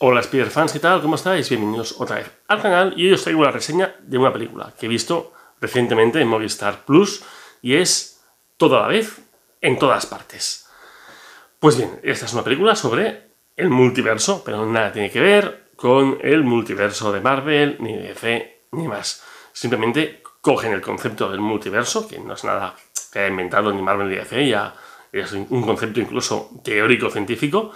Hola Spider-Fans, ¿qué tal? ¿Cómo estáis? Bienvenidos otra vez al canal y hoy os traigo una reseña de una película que he visto recientemente en Movistar Plus y es Toda la vez, en todas partes. Pues bien, esta es una película sobre el multiverso, pero nada tiene que ver con el multiverso de Marvel, ni de DC, ni más. Simplemente cogen el concepto del multiverso, que no es nada que haya inventado ni Marvel ni DC, ya es un concepto incluso teórico-científico,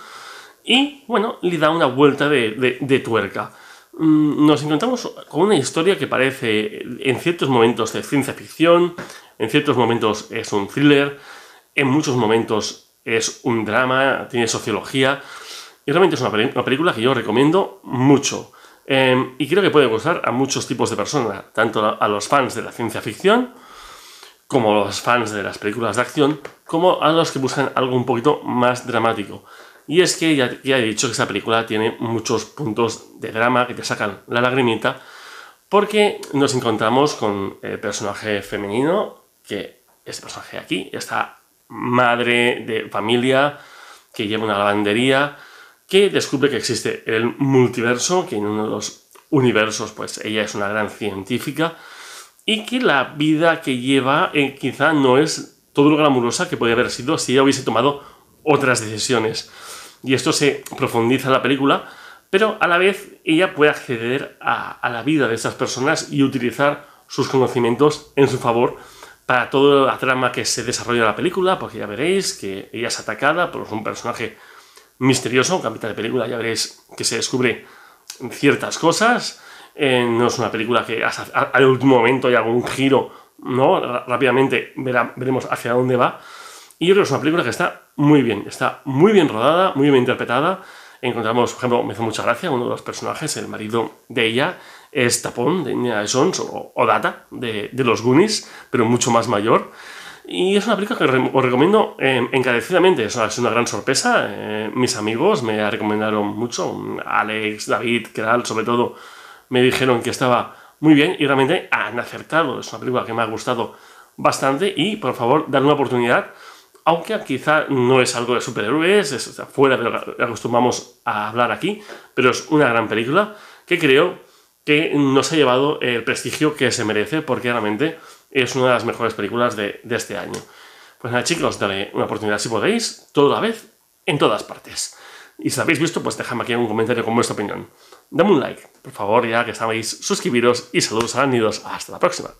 y bueno, le da una vuelta de, tuerca. Mm, nos encontramos con una historia que parece en ciertos momentos de ciencia ficción, en ciertos momentos es un thriller, en muchos momentos es un drama, tiene sociología, y realmente es una, película que yo recomiendo mucho. Em, y creo que puede gustar a muchos tipos de personas, tanto a los fans de la ciencia ficción, como a los fans de las películas de acción, como a los que buscan algo un poquito más dramático. Y es que ya, he dicho que esta película tiene muchos puntos de drama que te sacan la lagrimita, porque nos encontramos con el personaje femenino, que este personaje aquí, esta madre de familia que lleva una lavandería, que descubre que existe el multiverso, que en uno de los universos, pues ella es una gran científica, y que la vida que lleva eh, quizá no es todo lo glamurosa que podría haber sido si ella hubiese tomado otras decisiones y esto se profundiza en la película, pero a la vez ella puede acceder a, la vida de estas personas y utilizar sus conocimientos en su favor para toda la trama que se desarrolla en la película, porque ya veréis que ella es atacada por un personaje misterioso, en mitad de película ya veréis que se descubre ciertas cosas, eh, no es una película que al último momento hay algún giro, ¿no? Rápidamente veremos hacia dónde va, y yo creo que es una película que está muy bien, está muy bien rodada, muy bien interpretada. Encontramos, por ejemplo, me hizo mucha gracia, uno de los personajes, el marido de ella, es Tapón de Indiana Jones o, Data de, los Goonies, pero mucho más mayor. Y es una película que os recomiendo eh, encarecidamente, es una, gran sorpresa. Eh, mis amigos me recomendaron mucho, Alex, David, Keral, sobre todo, me dijeron que estaba muy bien y realmente han acertado. Es una película que me ha gustado bastante y por favor, darle una oportunidad aunque quizá no es algo de superhéroes, es fuera de lo que acostumbramos a hablar aquí, pero es una gran película que creo que nos ha llevado el prestigio que se merece, porque realmente es una de las mejores películas de, este año. Pues nada, chicos, dale una oportunidad si podéis, toda la vez, en todas partes. Y si habéis visto, pues dejadme aquí un comentario con vuestra opinión. Dame un like, por favor, ya que estáis, suscribiros y saludos a Hasta la próxima.